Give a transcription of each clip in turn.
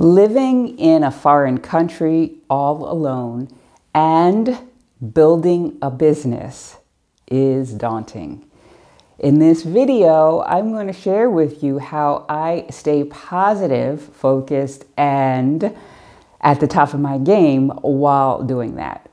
Living in a foreign country all alone and building a business is daunting. In this video, I'm going to share with you how I stay positive, focused, and at the top of my game while doing that.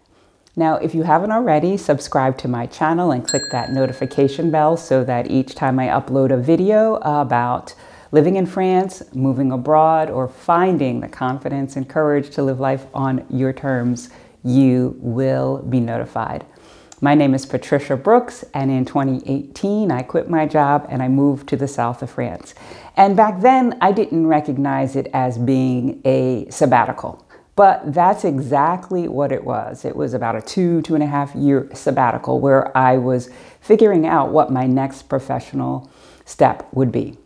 Now, if you haven't already, subscribe to my channel and click that notification bell so that each time I upload a video about living in France, moving abroad, or finding the confidence and courage to live life on your terms, you will be notified. My name is Patricia Brooks, and in 2018, I quit my job and I moved to the south of France. And back then, I didn't recognize it as being a sabbatical. But that's exactly what it was. It was about a two, two and a half year sabbatical where I was figuring out what my next professional step would be.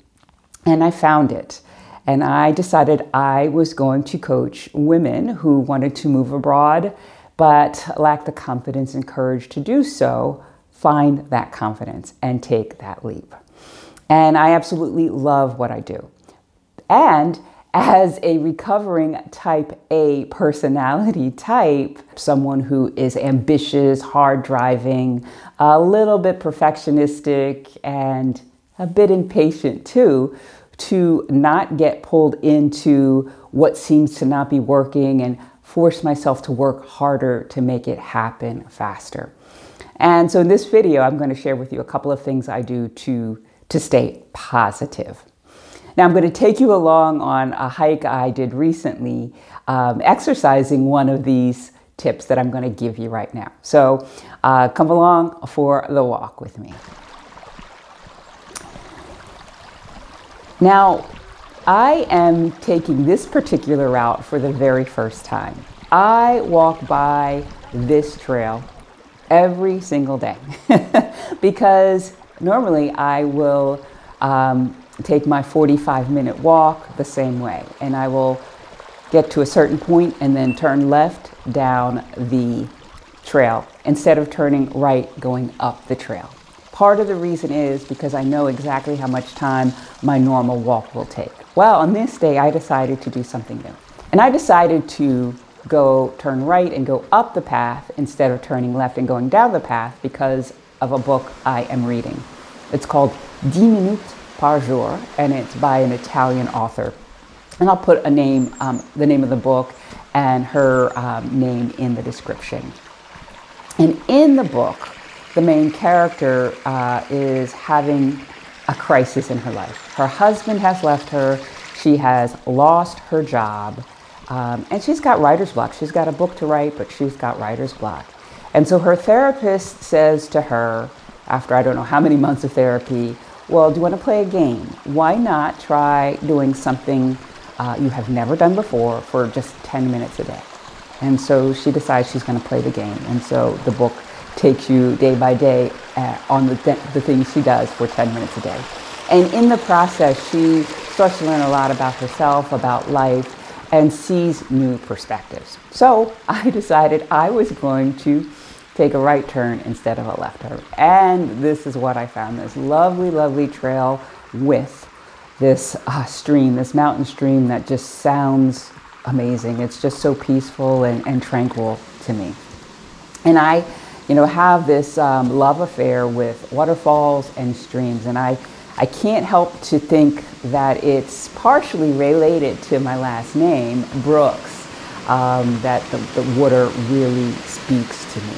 And I found it. And I decided I was going to coach women who wanted to move abroad but lacked the confidence and courage to do so. Find that confidence and take that leap. And I absolutely love what I do. And as a recovering type A personality type, someone who is ambitious, hard driving, a little bit perfectionistic, and a bit impatient too, to not get pulled into what seems to not be working and force myself to work harder to make it happen faster. And so in this video, I'm going to share with you a couple of things I do to, to stay positive. Now, I'm going to take you along on a hike I did recently, um, exercising one of these tips that I'm going to give you right now. So uh, come along for the walk with me. Now, I am taking this particular route for the very first time. I walk by this trail every single day because normally I will um, take my 45 minute walk the same way and I will get to a certain point and then turn left down the trail instead of turning right going up the trail. Part of the reason is because I know exactly how much time my normal walk will take. Well, on this day, I decided to do something new. And I decided to go turn right and go up the path instead of turning left and going down the path because of a book I am reading. It's called 10 minutes par jour, and it's by an Italian author. And I'll put a name, um, the name of the book, and her um, name in the description. And in the book, the main character uh, is having a crisis in her life. Her husband has left her, she has lost her job, um, and she's got writer's block. She's got a book to write, but she's got writer's block. And so her therapist says to her, after I don't know how many months of therapy, Well, do you want to play a game? Why not try doing something uh, you have never done before for just 10 minutes a day? And so she decides she's going to play the game. And so the book takes you day by day uh, on the, th- the things she does for 10 minutes a day. And in the process, she starts to learn a lot about herself, about life, and sees new perspectives. So I decided I was going to take a right turn instead of a left turn. And this is what I found this lovely, lovely trail with this uh, stream, this mountain stream that just sounds amazing. It's just so peaceful and, and tranquil to me. And I you know, have this um, love affair with waterfalls and streams. And I, I can't help to think that it's partially related to my last name, Brooks, um, that the, the water really speaks to me.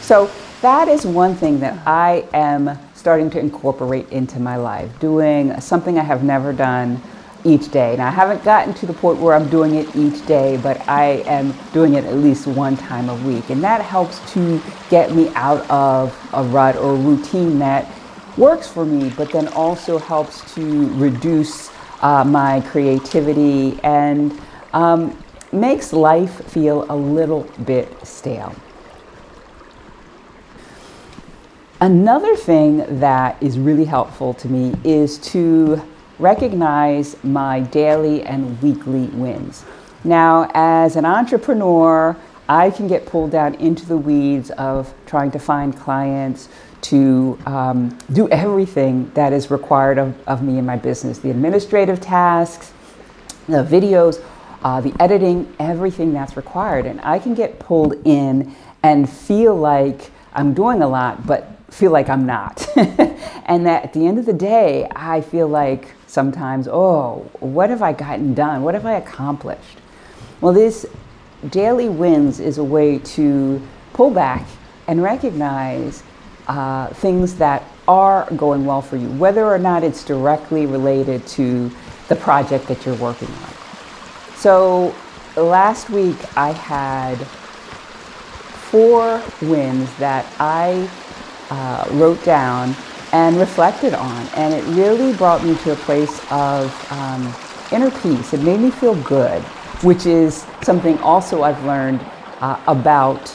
So that is one thing that I am starting to incorporate into my life, doing something I have never done each day. Now, I haven't gotten to the point where I'm doing it each day, but I am doing it at least one time a week. And that helps to get me out of a rut or a routine that works for me, but then also helps to reduce uh, my creativity and um, makes life feel a little bit stale. Another thing that is really helpful to me is to recognize my daily and weekly wins. Now, as an entrepreneur, I can get pulled down into the weeds of trying to find clients, to um, do everything that is required of, of me in my business the administrative tasks, the videos, uh, the editing, everything that's required. And I can get pulled in and feel like I'm doing a lot, but feel like I'm not. and that at the end of the day, I feel like sometimes, oh, what have I gotten done? What have I accomplished? Well, this daily wins is a way to pull back and recognize uh, things that are going well for you, whether or not it's directly related to the project that you're working on. So last week I had four wins that I uh, wrote down and reflected on, and it really brought me to a place of um, inner peace. It made me feel good, which is something also I've learned uh, about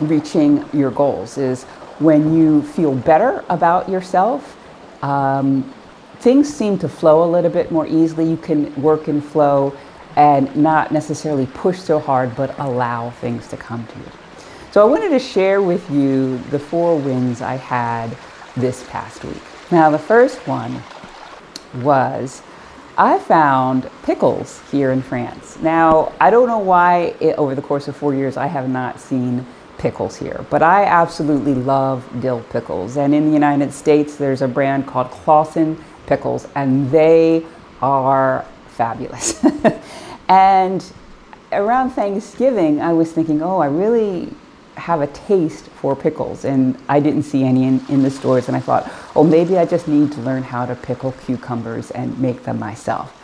reaching your goals. Is when you feel better about yourself, um, things seem to flow a little bit more easily. You can work in flow and not necessarily push so hard, but allow things to come to you. So I wanted to share with you the four wins I had this past week. Now, the first one was I found pickles here in France. Now, I don't know why it, over the course of four years I have not seen pickles here, but I absolutely love dill pickles. And in the United States, there's a brand called Claussen Pickles, and they are fabulous. and around Thanksgiving, I was thinking, oh, I really have a taste for pickles and I didn't see any in, in the stores and I thought, oh, maybe I just need to learn how to pickle cucumbers and make them myself.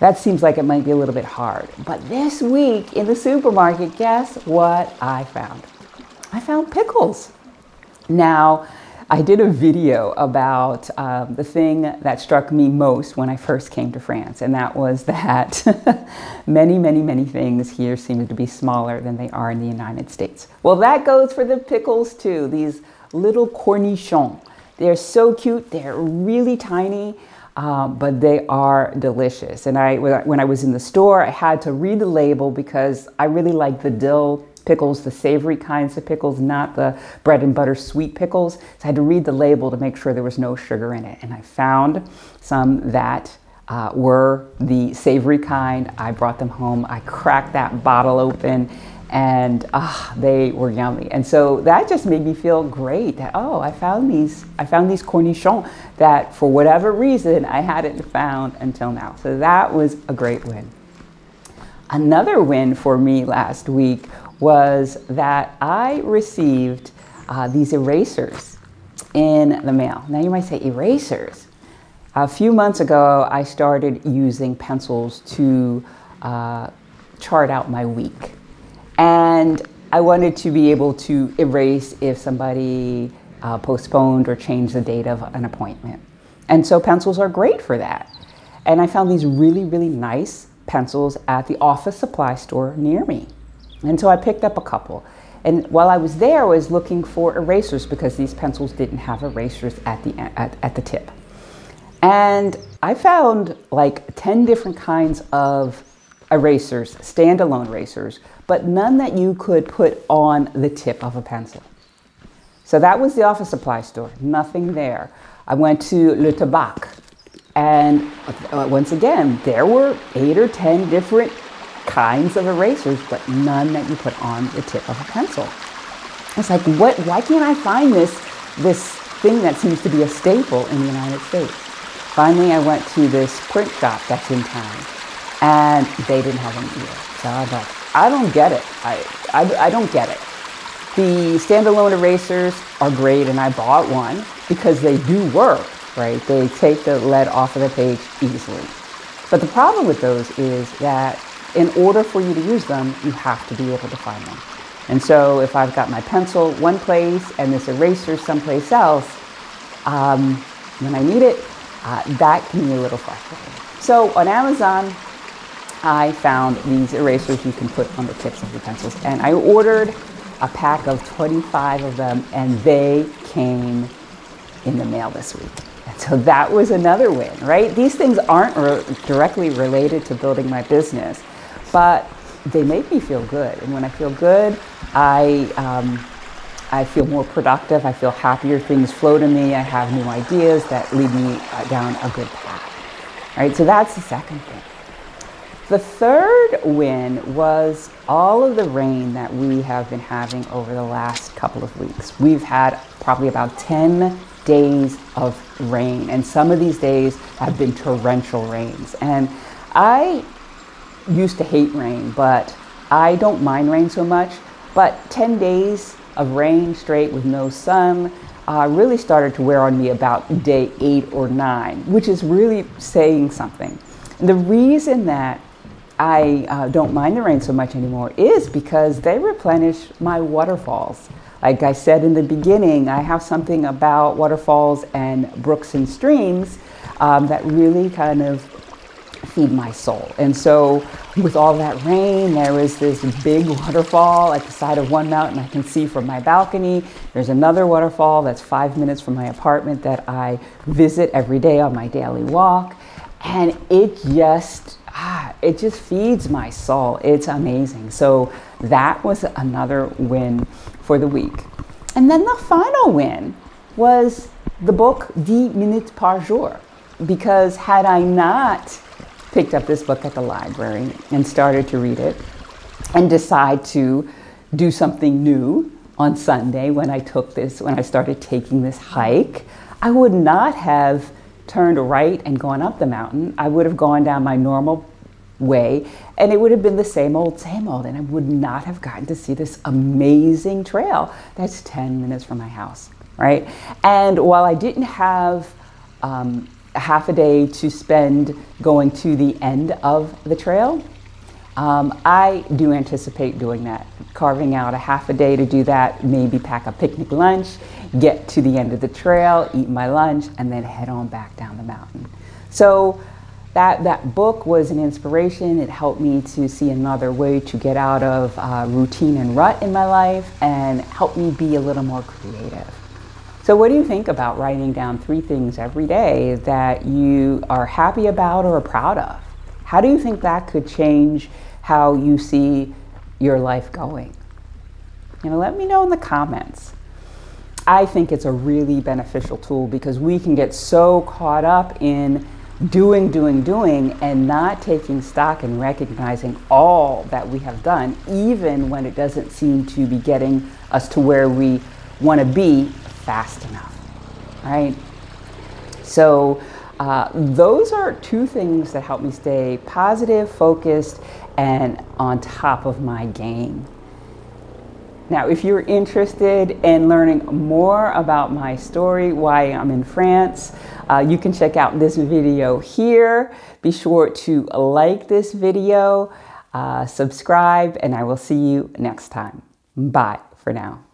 That seems like it might be a little bit hard. But this week in the supermarket, guess what I found? I found pickles. Now, I did a video about um, the thing that struck me most when I first came to France, and that was that many, many, many things here seem to be smaller than they are in the United States. Well, that goes for the pickles too, these little cornichons. They're so cute, they're really tiny. Um, but they are delicious. And I, when I was in the store, I had to read the label because I really like the dill pickles, the savory kinds of pickles, not the bread and butter sweet pickles. So I had to read the label to make sure there was no sugar in it. And I found some that uh, were the savory kind. I brought them home. I cracked that bottle open and ah, they were yummy. And so that just made me feel great that, oh, I found these, I found these cornichons that for whatever reason I hadn't found until now. So that was a great win. Another win for me last week was that I received uh, these erasers in the mail. Now you might say, erasers? A few months ago, I started using pencils to uh, chart out my week. And I wanted to be able to erase if somebody uh, postponed or changed the date of an appointment. And so pencils are great for that. And I found these really, really nice pencils at the office supply store near me. And so I picked up a couple. And while I was there, I was looking for erasers because these pencils didn't have erasers at the, at, at the tip. And I found like 10 different kinds of erasers, standalone erasers, but none that you could put on the tip of a pencil. So that was the office supply store, nothing there. I went to Le Tabac, and uh, once again, there were eight or 10 different kinds of erasers, but none that you put on the tip of a pencil. It's like, what, why can't I find this, this thing that seems to be a staple in the United States? Finally, I went to this print shop that's in town, and they didn't have them either. So I was like, I don't get it. I, I, I don't get it. The standalone erasers are great, and I bought one because they do work, right? They take the lead off of the page easily. But the problem with those is that in order for you to use them, you have to be able to find them. And so if I've got my pencil one place and this eraser someplace else, um, when I need it, uh, that can be a little frustrating. So on Amazon, I found these erasers you can put on the tips of your pencils. And I ordered a pack of 25 of them and they came in the mail this week. And so that was another win, right? These things aren't re directly related to building my business, but they make me feel good. And when I feel good, I, um, I feel more productive. I feel happier. Things flow to me. I have new ideas that lead me uh, down a good path. All right, so that's the second thing. The third win was all of the rain that we have been having over the last couple of weeks. We've had probably about 10 days of rain, and some of these days have been torrential rains. And I used to hate rain, but I don't mind rain so much. But 10 days of rain straight with no sun uh, really started to wear on me about day eight or nine, which is really saying something. And the reason that I uh, don't mind the rain so much anymore is because they replenish my waterfalls. Like I said in the beginning, I have something about waterfalls and brooks and streams um, that really kind of feed my soul. And so, with all that rain, there was this big waterfall at the side of one mountain I can see from my balcony. There's another waterfall that's five minutes from my apartment that I visit every day on my daily walk. And it just ah, it just feeds my soul. It's amazing. So that was another win for the week. And then the final win was the book 10 minutes par jour. Because had I not picked up this book at the library and started to read it and decide to do something new on Sunday when I took this, when I started taking this hike, I would not have turned right and gone up the mountain. I would have gone down my normal way and it would have been the same old same old and i would not have gotten to see this amazing trail that's 10 minutes from my house right and while i didn't have um, half a day to spend going to the end of the trail um, I do anticipate doing that, carving out a half a day to do that, maybe pack a picnic lunch, get to the end of the trail, eat my lunch, and then head on back down the mountain. So that, that book was an inspiration. It helped me to see another way to get out of uh, routine and rut in my life and helped me be a little more creative. So, what do you think about writing down three things every day that you are happy about or proud of? How do you think that could change how you see your life going? You know, let me know in the comments. I think it's a really beneficial tool because we can get so caught up in doing, doing, doing, and not taking stock and recognizing all that we have done, even when it doesn't seem to be getting us to where we want to be fast enough, right? So, uh, those are two things that help me stay positive, focused, and on top of my game. Now, if you're interested in learning more about my story, why I'm in France, uh, you can check out this video here. Be sure to like this video, uh, subscribe, and I will see you next time. Bye for now.